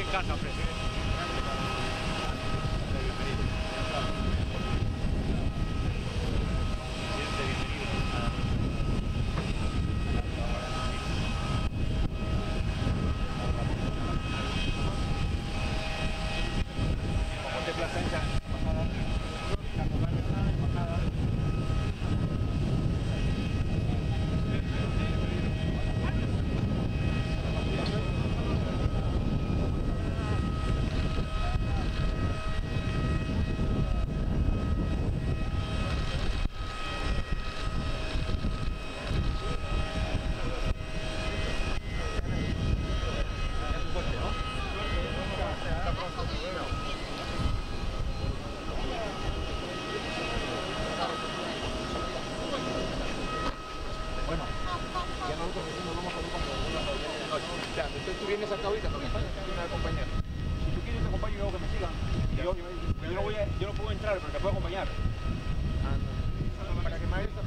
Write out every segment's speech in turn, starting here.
en casa, presidente. Bueno, ya nosotros recién nos vamos a ver cuando la noche. Ya, entonces tú vienes acá ahorita, ¿no? Me acompañar. Si tú quieres te acompaño y luego que me sigan. Yo, yo, no voy a, yo no puedo entrar, pero te puedo acompañar. Ah, no. Para que Maestra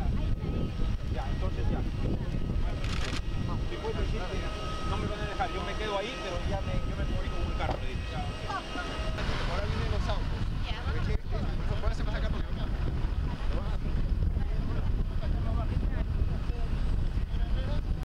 Ya. Ya, entonces ya. Decir que no me van a dejar, yo me quedo ahí, pero ya me, yo me